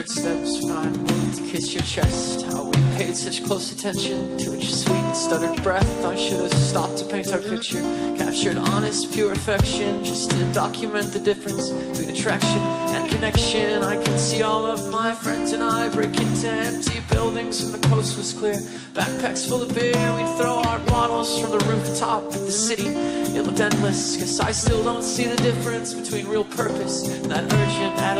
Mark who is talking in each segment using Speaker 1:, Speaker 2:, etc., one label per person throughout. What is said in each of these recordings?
Speaker 1: footsteps when I moved to kiss your chest. How we paid such close attention to each sweet stuttered breath. I should have stopped to paint our picture, captured honest, pure affection, just to document the difference between attraction and connection. I can see all of my friends and I break into empty buildings, and the coast was clear. Backpacks full of beer, we'd throw our bottles from the rooftop of the city. It looked endless, cause I still don't see the difference between real purpose and that urgent adolescence.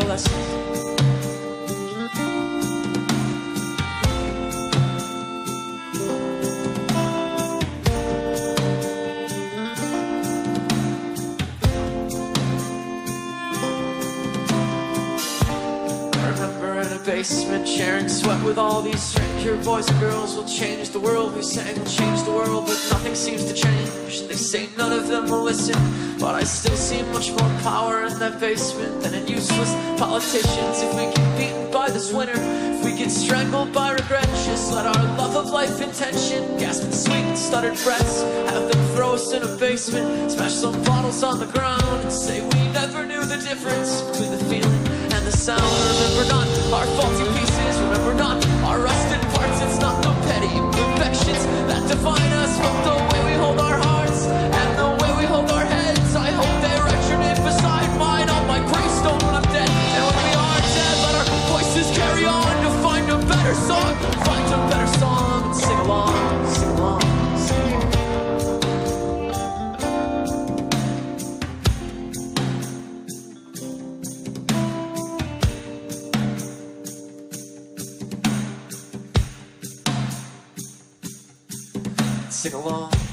Speaker 1: Basement sharing sweat with all these stranger boys and girls will change the world. We sang we'll change the world, but nothing seems to change. They say none of them will listen, but I still see much more power in that basement than in useless politicians. If we get beaten by this winter, if we get strangled by regret, just let our love of life intention tension, gasping sweet and stuttered breaths, have them throw us in a basement, smash some bottles on the ground, and say we never knew the difference between the feeling and the sound. Remember not our faulty pieces, remember not our rusted parts. It's not the petty imperfections that define us, but the Sing along.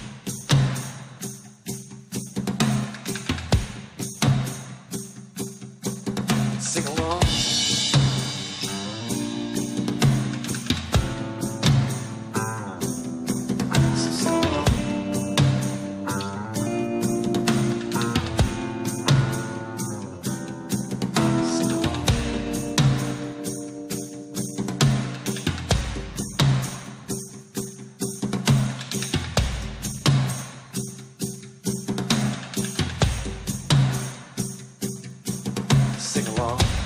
Speaker 1: along.